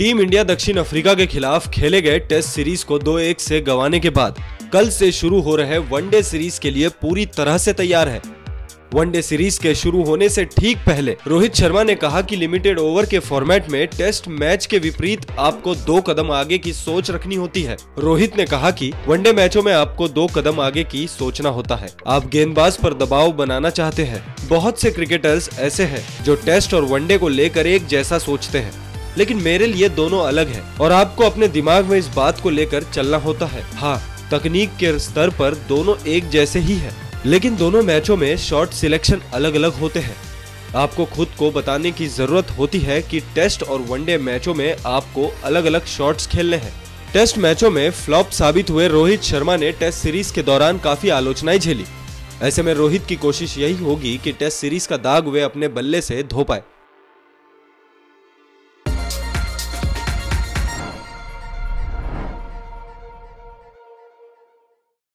Team India दक्षिण Africa के खिलाफ खेले गए टेस्ट सीरीज़ को दो एक से गंवाने के बाद कल से शुरू हो रहे वनडे सीरीज़ के लिए पूरी तरह से तैयार है। वनडे सीरीज़ के शुरू होने से ठीक पहले रोहित शर्मा ने कहा कि लिमिटेड ओवर के फॉर्मेट में टेस्ट मैच के विपरीत आपको दो कदम आगे की सोच रखनी होती है। रोहित ने कहा कि वनडे मैचों में आपको दो कदम आगे की सोचना होता है। आप गेंदबाज पर दबाव बनाना चाहते हैं। बहुत से क्रिकेटर्स ऐसे हैं जो टेस्ट और वनडे को लेकर एक जैसा सोचते हैं। लेकिन मेरे लिए दोनों अलग है और आपको अपने दिमाग में इस बात को लेकर चलना होता है। हाँ तकनीक के स्तर पर दोनों एक जैसे ही है, लेकिन दोनों मैचों में शॉट सिलेक्शन अलग अलग होते हैं। आपको खुद को बताने की ज़रूरत होती है कि टेस्ट और वनडे मैचों में आपको अलग अलग शॉट्स खेलने हैं। टेस्ट मैचों में फ्लॉप साबित हुए रोहित शर्मा ने टेस्ट सीरीज़ के दौरान काफ़ी आलोचनाएँ झेली। ऐसे में रोहित की कोशिश यही होगी कि टेस्ट सीरीज़ का दाग वे अपने बल्ले से धो पाए।